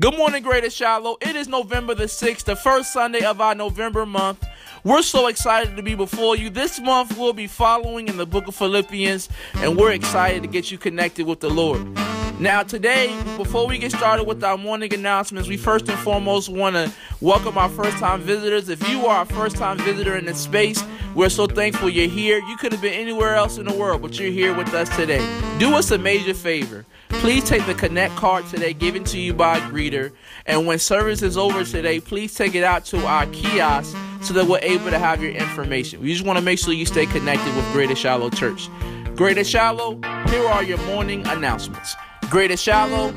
Good morning, Greater Shiloh. It is November the 6th, the first Sunday of our November month. We're so excited to be before you. This month, we'll be following in the book of Philippians, and we're excited to get you connected with the Lord. Now, today, before we get started with our morning announcements, we first and foremost want to welcome our first time visitors. If you are a first time visitor in this space, we're so thankful you're here. You could have been anywhere else in the world, but you're here with us today. Do us a major favor. Please take the Connect card today given to you by a greeter. And when service is over today, please take it out to our kiosk so that we're able to have your information. We just want to make sure you stay connected with Greater Shiloh Church. Greater Shiloh, here are your morning announcements. Greater Shiloh,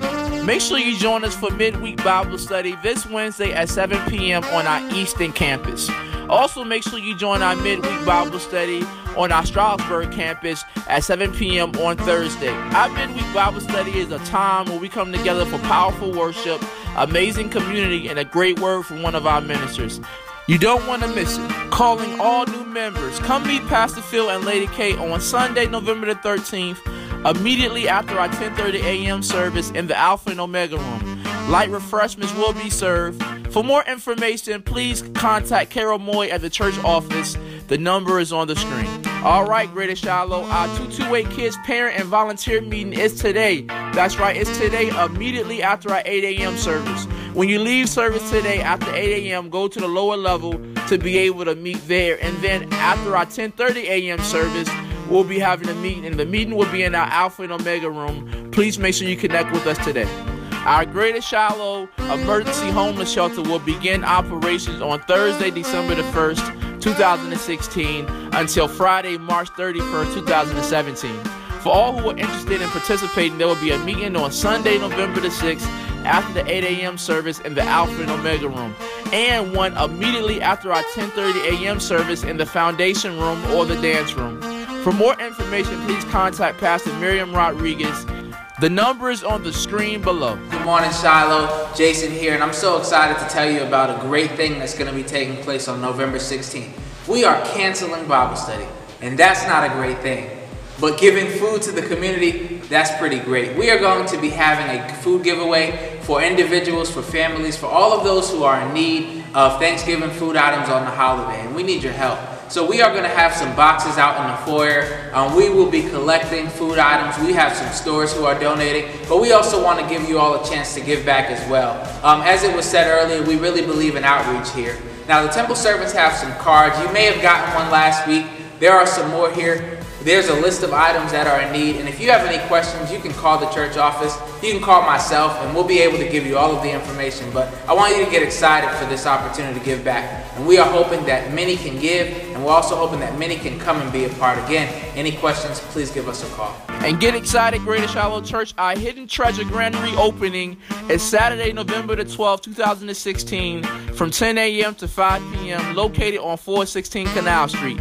make sure you join us for midweek Bible study this Wednesday at 7 p.m. on our Easton campus. Also, make sure you join our midweek Bible study on our Stroudsburg campus at 7 p.m. on Thursday. Our midweek Bible study is a time where we come together for powerful worship, amazing community, and a great word from one of our ministers. You don't want to miss it. Calling all new members. Come meet Pastor Phil and Lady K on Sunday, November the 13th, immediately after our 10:30 a.m. service in the Alpha and Omega room. Light refreshments will be served. For more information, please contact Carol Moy at the church office. The number is on the screen. All right, Greater Shiloh, our 228 Kids parent and volunteer meeting is today. That's right, it's today immediately after our 8 a.m. service. When you leave service today after 8 a.m., go to the lower level to be able to meet there. And then after our 10:30 a.m. service, we'll be having a meeting, and the meeting will be in our Alpha and Omega room. Please make sure you connect with us today. Our Greater Shiloh Emergency Homeless Shelter will begin operations on Thursday, December the 1st, 2016, until Friday, March 31st, 2017. For all who are interested in participating, there will be a meeting on Sunday, November the 6th, after the 8 a.m. service in the Alpha and Omega room, and one immediately after our 10:30 a.m. service in the Foundation room or the dance room. For more information, please contact Pastor Miriam Rodriguez. The number is on the screen below. Good morning, Shiloh. Jason here, and I'm so excited to tell you about a great thing that's going to be taking place on November 16th. We are canceling Bible study, and that's not a great thing. But giving food to the community, that's pretty great. We are going to be having a food giveaway for individuals, for families, for all of those who are in need of Thanksgiving food items on the holiday, and we need your help. So we are going to have some boxes out in the foyer. Um, we will be collecting food items. We have some stores who are donating, but we also want to give you all a chance to give back as well. Um, as it was said earlier, we really believe in outreach here. Now the temple servants have some cards. You may have gotten one last week. There are some more here. There's a list of items that are in need, and if you have any questions, you can call the church office. You can call myself, and we'll be able to give you all of the information. But I want you to get excited for this opportunity to give back. And we are hoping that many can give, and we're also hoping that many can come and be a part. Again, any questions, please give us a call. And get excited, Greater Shiloh Church. Our Hidden Treasure Grand Reopening is Saturday, November the 12th, 2016, from 10 a.m. to 5 p.m., located on 416 Canal Street.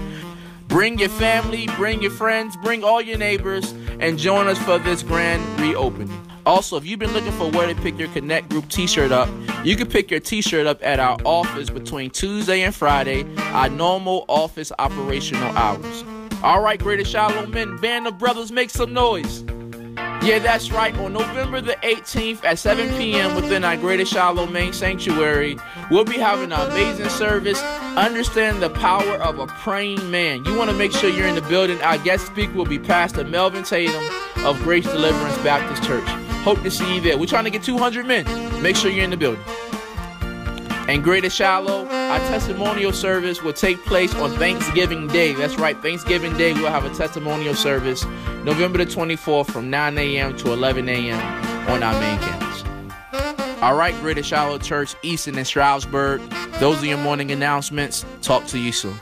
Bring your family, bring your friends, bring all your neighbors, and join us for this grand reopening. Also, if you've been looking for where to pick your Connect Group t shirt up, you can pick your t shirt up at our office between Tuesday and Friday, our normal office operational hours. All right, Greater Shiloh men, band of brothers, make some noise. Yeah, that's right. On November the 18th at 7 p.m. within our Greater Shiloh main sanctuary, we'll be having an amazing service. Understand the power of a praying man. You want to make sure you're in the building. Our guest speaker will be Pastor Melvin Tatum of Grace Deliverance Baptist Church. Hope to see you there. We're trying to get 200 men. Make sure you're in the building. And Greater Shiloh, our testimonial service will take place on Thanksgiving Day. That's right, Thanksgiving Day, we'll have a testimonial service November the 24th from 9 a.m. to 11 a.m. on our main campus. All right, Greater Shiloh Church, Easton and Stroudsburg, those are your morning announcements. Talk to you soon.